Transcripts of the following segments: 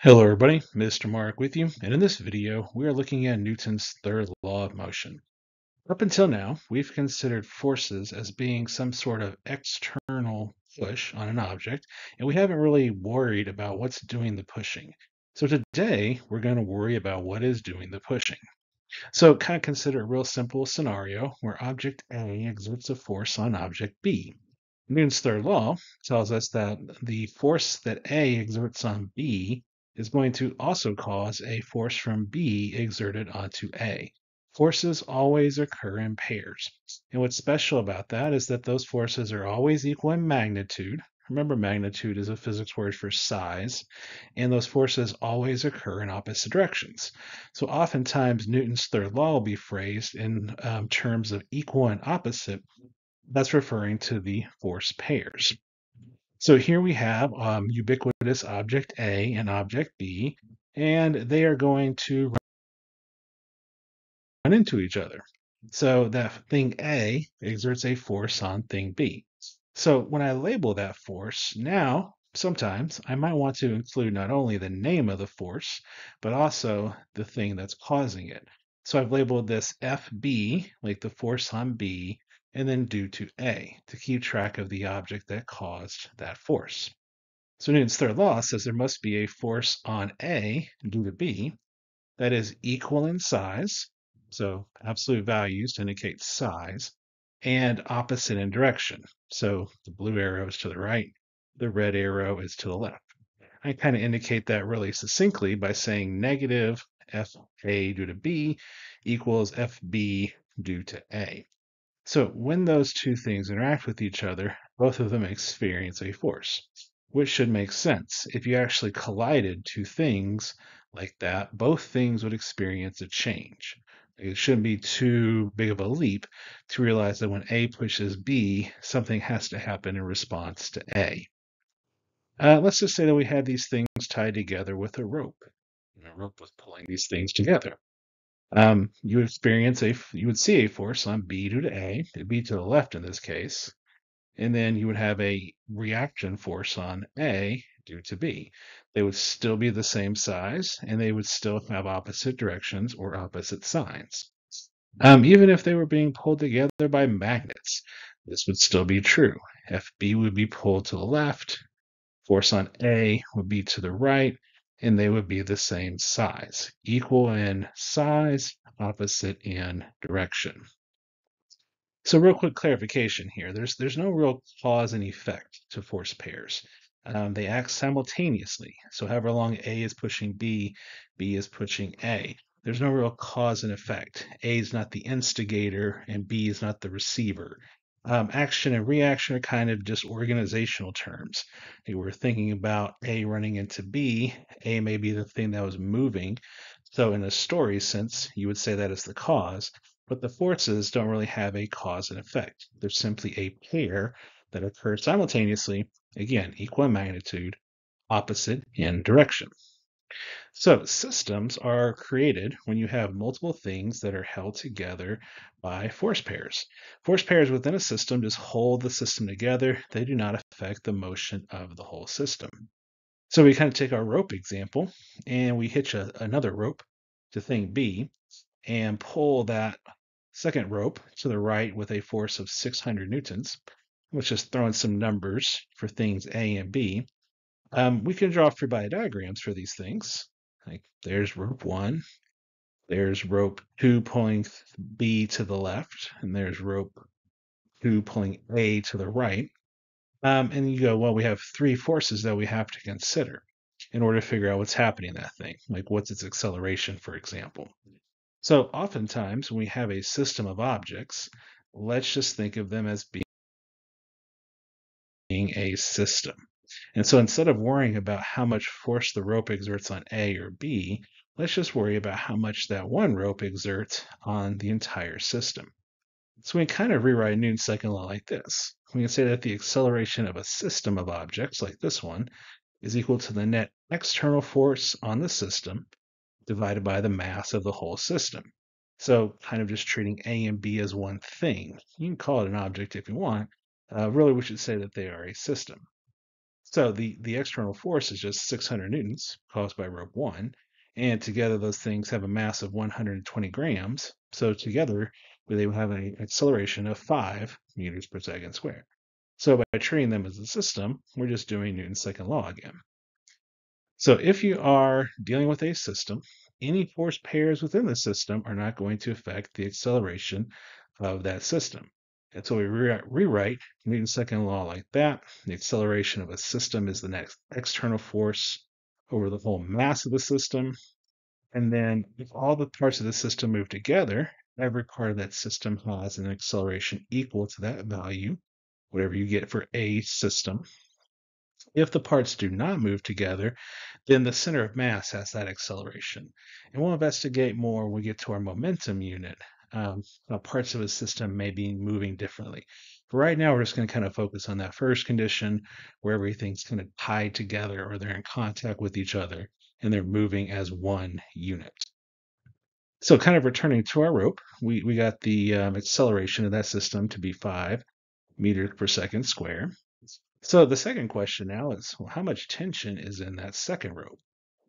Hello everybody, Mr. Marek with you, and in this video we are looking at Newton's third law of motion. Up until now, we've considered forces as being some sort of external push on an object, and we haven't really worried about what's doing the pushing. So today we're going to worry about what is doing the pushing. So kind of consider a real simple scenario where object A exerts a force on object B. Newton's third law tells us that the force that A exerts on B is going to also cause a force from B exerted onto A. Forces always occur in pairs. And what's special about that is that those forces are always equal in magnitude. Remember, magnitude is a physics word for size, and those forces always occur in opposite directions. So, oftentimes, Newton's third law will be phrased in um, terms of equal and opposite. That's referring to the force pairs. So here we have um, ubiquitous object A and object B, and they are going to run into each other. So that thing A exerts a force on thing B. So when I label that force, now sometimes I might want to include not only the name of the force, but also the thing that's causing it. So I've labeled this FB, like the force on B, and then due to A to keep track of the object that caused that force. So Newton's third law says there must be a force on A due to B that is equal in size, so absolute values to indicate size, and opposite in direction. So the blue arrow is to the right, the red arrow is to the left. I kind of indicate that really succinctly by saying negative FA due to B equals FB due to A. So when those two things interact with each other, both of them experience a force, which should make sense. If you actually collided two things like that, both things would experience a change. It shouldn't be too big of a leap to realize that when A pushes B, something has to happen in response to A. Uh, let's just say that we had these things tied together with a rope. Rope was pulling these things together um, you experience a you would see a force on B due to A, it'd be to the left in this case, and then you would have a reaction force on A due to B. They would still be the same size, and they would still have opposite directions or opposite signs. Um, even if they were being pulled together by magnets, this would still be true. FB would be pulled to the left, force on A would be to the right, and they would be the same size, equal in size, opposite in direction. So real quick clarification here. There's there's no real cause and effect to force pairs. Um, they act simultaneously. So however long A is pushing B, B is pushing A. There's no real cause and effect. A is not the instigator and B is not the receiver. Um, action and reaction are kind of just organizational terms. They were thinking about A running into B. A may be the thing that was moving. So, in a story sense, you would say that is the cause. But the forces don't really have a cause and effect. They're simply a pair that occur simultaneously, again, equal in magnitude, opposite in direction. So systems are created when you have multiple things that are held together by force pairs. Force pairs within a system just hold the system together. They do not affect the motion of the whole system. So we kind of take our rope example and we hitch a, another rope to thing B and pull that second rope to the right with a force of 600 newtons. Let's just throw in some numbers for things A and B. Um, we can draw free body diagrams for these things. Like there's rope one, there's rope two pulling B to the left, and there's rope two pulling A to the right. Um, and you go, well, we have three forces that we have to consider in order to figure out what's happening in that thing, like what's its acceleration, for example. So oftentimes when we have a system of objects, let's just think of them as being a system. And so instead of worrying about how much force the rope exerts on A or B, let's just worry about how much that one rope exerts on the entire system. So we can kind of rewrite Newton's second law like this. We can say that the acceleration of a system of objects, like this one, is equal to the net external force on the system divided by the mass of the whole system. So kind of just treating A and B as one thing. You can call it an object if you want. Uh, really, we should say that they are a system. So the, the external force is just 600 newtons caused by rope one. And together those things have a mass of 120 grams. So together they will have an acceleration of 5 meters per second squared. So by treating them as a system, we're just doing Newton's second law again. So if you are dealing with a system, any force pairs within the system are not going to affect the acceleration of that system. And so we re rewrite Newton's second law like that. The acceleration of a system is the next external force over the whole mass of the system. And then if all the parts of the system move together, every part of that system has an acceleration equal to that value, whatever you get for a system. If the parts do not move together, then the center of mass has that acceleration. And we'll investigate more when we get to our momentum unit um, parts of a system may be moving differently. But right now, we're just going to kind of focus on that first condition where everything's kind of tied together or they're in contact with each other and they're moving as one unit. So kind of returning to our rope, we, we got the um, acceleration of that system to be 5 meters per second square. So the second question now is, well, how much tension is in that second rope?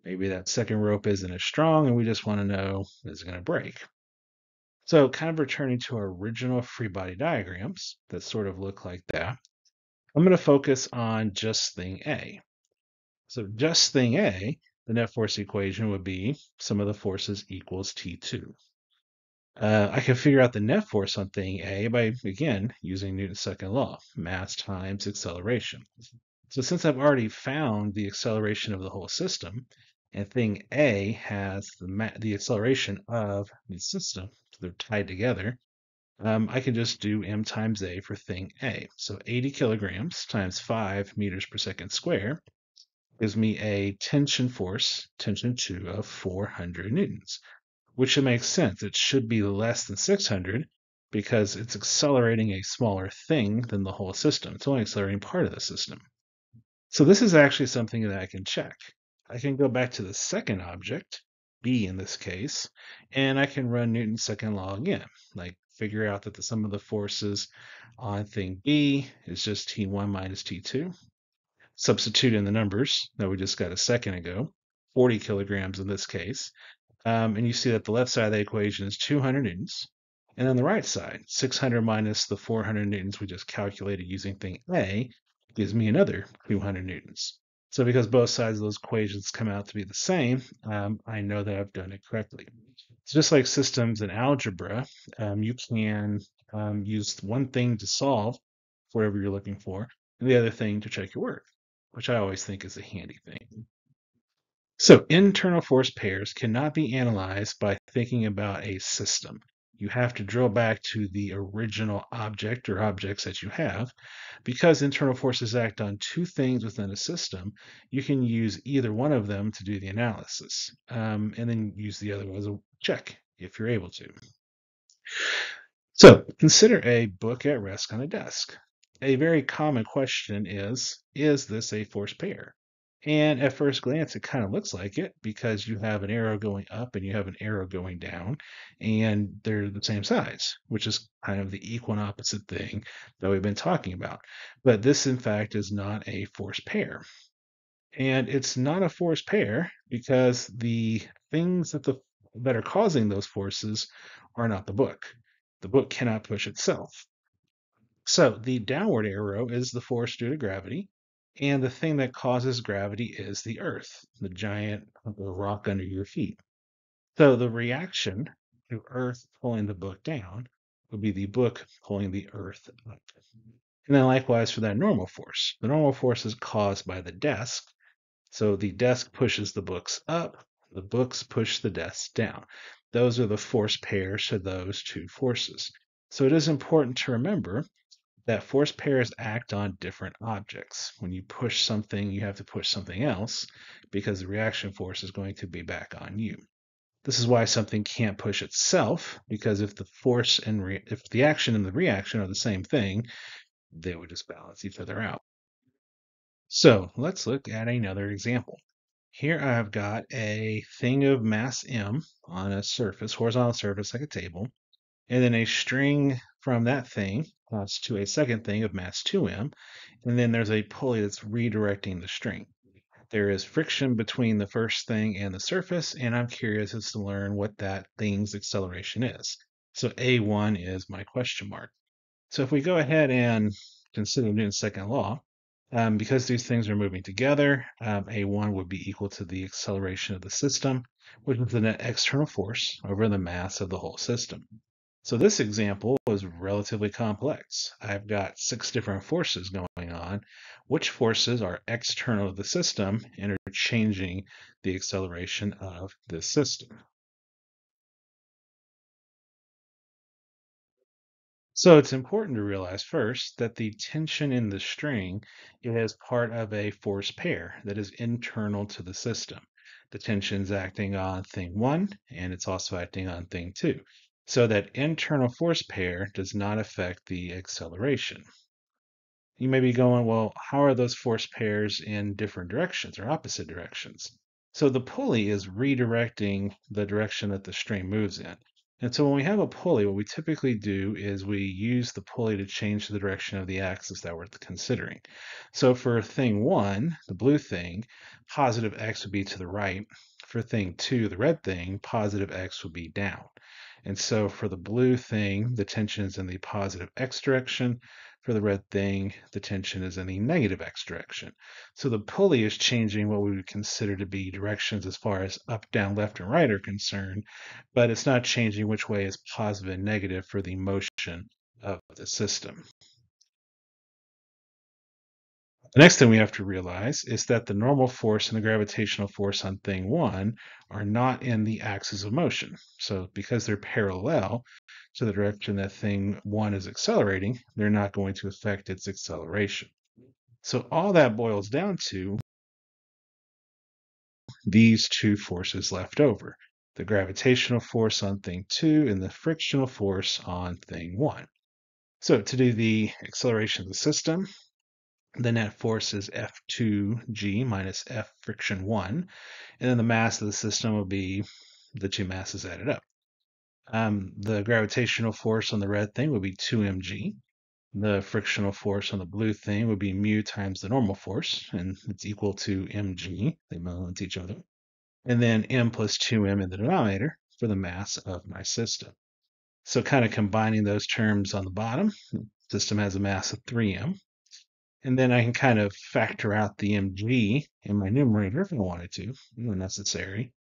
Maybe that second rope isn't as strong and we just want to know, is it going to break? So kind of returning to our original free body diagrams that sort of look like that, I'm going to focus on just thing A. So just thing A, the net force equation would be sum of the forces equals T2. Uh, I can figure out the net force on thing A by, again, using Newton's second law, mass times acceleration. So since I've already found the acceleration of the whole system, and thing A has the, the acceleration of the system, they're tied together, um, I can just do m times a for thing A. So 80 kilograms times 5 meters per second square gives me a tension force, tension 2, of 400 newtons, which should make sense. It should be less than 600 because it's accelerating a smaller thing than the whole system. It's only accelerating part of the system. So this is actually something that I can check. I can go back to the second object B in this case, and I can run Newton's second law again, like figure out that the sum of the forces on thing B is just T1 minus T2. Substitute in the numbers that we just got a second ago, 40 kilograms in this case. Um, and you see that the left side of the equation is 200 newtons. And on the right side, 600 minus the 400 newtons we just calculated using thing A gives me another 200 newtons. So because both sides of those equations come out to be the same, um, I know that I've done it correctly. So just like systems and algebra, um, you can um, use one thing to solve whatever you're looking for, and the other thing to check your work, which I always think is a handy thing. So internal force pairs cannot be analyzed by thinking about a system you have to drill back to the original object or objects that you have. Because internal forces act on two things within a system, you can use either one of them to do the analysis, um, and then use the other one as a check if you're able to. So consider a book at rest on a desk. A very common question is, is this a force pair? And at first glance, it kind of looks like it because you have an arrow going up and you have an arrow going down, and they're the same size, which is kind of the equal and opposite thing that we've been talking about. But this, in fact, is not a force pair. And it's not a force pair because the things that the that are causing those forces are not the book. The book cannot push itself. So the downward arrow is the force due to gravity, and the thing that causes gravity is the earth, the giant rock under your feet. So the reaction to earth pulling the book down would be the book pulling the earth up. And then likewise for that normal force. The normal force is caused by the desk. So the desk pushes the books up, the books push the desk down. Those are the force pairs to those two forces. So it is important to remember that force pairs act on different objects. When you push something, you have to push something else because the reaction force is going to be back on you. This is why something can't push itself because if the force and re- if the action and the reaction are the same thing, they would just balance each other out. So let's look at another example. Here I've got a thing of mass m on a surface, horizontal surface like a table, and then a string from that thing uh, to a second thing of mass 2m, and then there's a pulley that's redirecting the string. There is friction between the first thing and the surface, and I'm curious as to learn what that thing's acceleration is. So A1 is my question mark. So if we go ahead and consider Newton's second law, um, because these things are moving together, um, A1 would be equal to the acceleration of the system, which is the net external force over the mass of the whole system. So this example was relatively complex. I've got six different forces going on. Which forces are external to the system and are changing the acceleration of this system? So it's important to realize first that the tension in the string is part of a force pair that is internal to the system. The tension is acting on thing one, and it's also acting on thing two. So that internal force pair does not affect the acceleration. You may be going, well, how are those force pairs in different directions or opposite directions? So the pulley is redirecting the direction that the string moves in. And so when we have a pulley, what we typically do is we use the pulley to change the direction of the axis that we're considering. So for thing one, the blue thing, positive x would be to the right. For thing two, the red thing, positive x would be down. And so for the blue thing, the tension is in the positive x direction. For the red thing, the tension is in the negative x direction. So the pulley is changing what we would consider to be directions as far as up, down, left, and right are concerned, but it's not changing which way is positive and negative for the motion of the system. The next thing we have to realize is that the normal force and the gravitational force on thing one are not in the axis of motion. So because they're parallel to the direction that thing one is accelerating, they're not going to affect its acceleration. So all that boils down to these two forces left over, the gravitational force on thing two and the frictional force on thing one. So to do the acceleration of the system, the net force is F2g minus F friction 1. And then the mass of the system will be the two masses added up. Um, the gravitational force on the red thing would be 2mg. The frictional force on the blue thing would be mu times the normal force, and it's equal to mg. They balance each other. And then m plus 2m in the denominator for the mass of my system. So kind of combining those terms on the bottom, the system has a mass of 3m. And then I can kind of factor out the mg in my numerator if I wanted to, when necessary.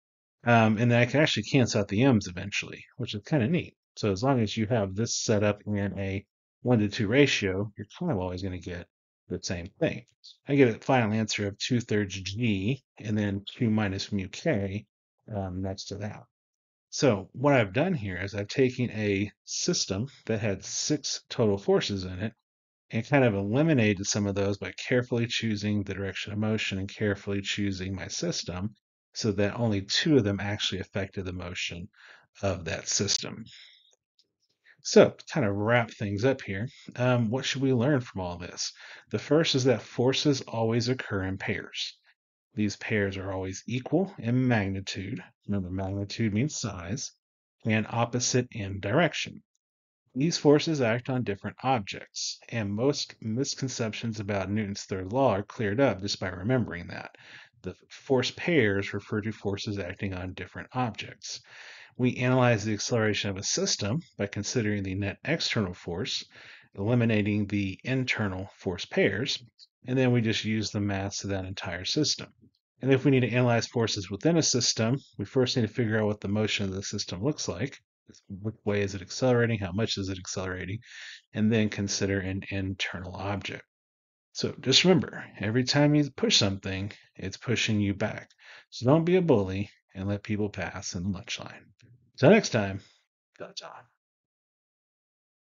Um, and then I can actually cancel out the m's eventually, which is kind of neat. So as long as you have this set up in a 1 to 2 ratio, you're kind of always going to get the same thing. I get a final answer of 2 thirds g and then 2 minus mu k um, next to that. So what I've done here is I've taken a system that had six total forces in it and kind of eliminated some of those by carefully choosing the direction of motion and carefully choosing my system so that only two of them actually affected the motion of that system. So, to kind of wrap things up here, um, what should we learn from all this? The first is that forces always occur in pairs. These pairs are always equal in magnitude. Remember, magnitude means size, and opposite in direction. These forces act on different objects, and most misconceptions about Newton's third law are cleared up just by remembering that. The force pairs refer to forces acting on different objects. We analyze the acceleration of a system by considering the net external force, eliminating the internal force pairs, and then we just use the mass of that entire system. And if we need to analyze forces within a system, we first need to figure out what the motion of the system looks like which way is it accelerating, how much is it accelerating, and then consider an internal object. So just remember, every time you push something, it's pushing you back. So don't be a bully and let people pass in the lunch line. Until next time, go John.